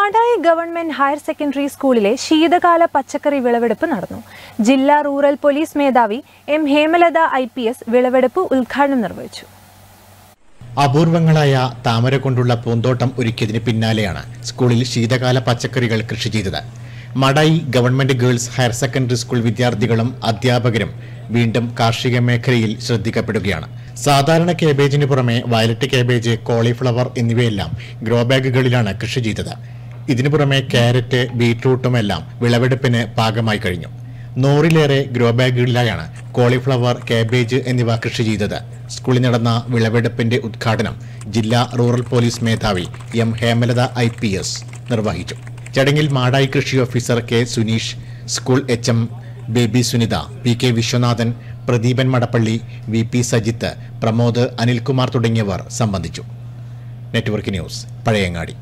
Madayi government higher secondary സ്കൂളിലെ ശീതകാല പച്ചക്കറി വിളവെടുപ്പ് നടന്നു. ജില്ലാ റൂറൽ പോലീസ് മേധാവി M Hemalatha I P S വിളവെടുപ്പ് ഉദ്ഘാടനം നിർവഹിച്ചു. അപൂർവങ്ങളായ താമര കൊണ്ടുള്ള പൂന്തോട്ടം ഒരുക്കിയതിന് പിന്നാലെയാണ് സ്കൂളിൽ ശീതകാല പച്ചക്കറികൾ കൃഷി ചെയ്തത്. Madayi government girls higher secondary school വിദ്യാർത്ഥികളും അധ്യാപകരും വീണ്ടും കാർഷിക മേഖലയിൽ ശ്രദ്ധിക്കപ്പെടുകയാണ്. സാധാരണ കേബേജിന് പുറമെ വയലറ്റ് കേബേജ് കോളിഫ്ലവർ എന്നിവയെല്ലാം ഗ്രോ ബാഗുകളിലാണ് കൃഷി ചെയ്തത്. ഇതിനു പുറമെ ക്യാരറ്റ് ബീട്രൂട്ടുമെല്ലാം വിളവെടുപ്പിന് പാകമായി കഴിഞ്ഞു. നൂറിലേറെ ഗ്രോ ബാഗുകളിലായാണ് കോളിഫ്ലവർ കാബേജ് എന്നിവ കൃഷി ചെയ്തത്. സ്കൂളിൽ നടന്ന വിളവെടുപ്പിന്റെ ഉദ്ഘാടനം ജില്ലാ റൂറൽ പോലീസ് മേധാവി M Hemalatha I P S നിർവഹിച്ചു. ചടങ്ങിൽ മാടായി കൃഷി officer K Suneesh school H M Baby Sunitha P K Viswanathan Pradeepan Madappally V P Sajith Pramod Anilkumar തുടങ്ങിയവർ സംബന്ധിച്ചു. Network news Pazhayangadi.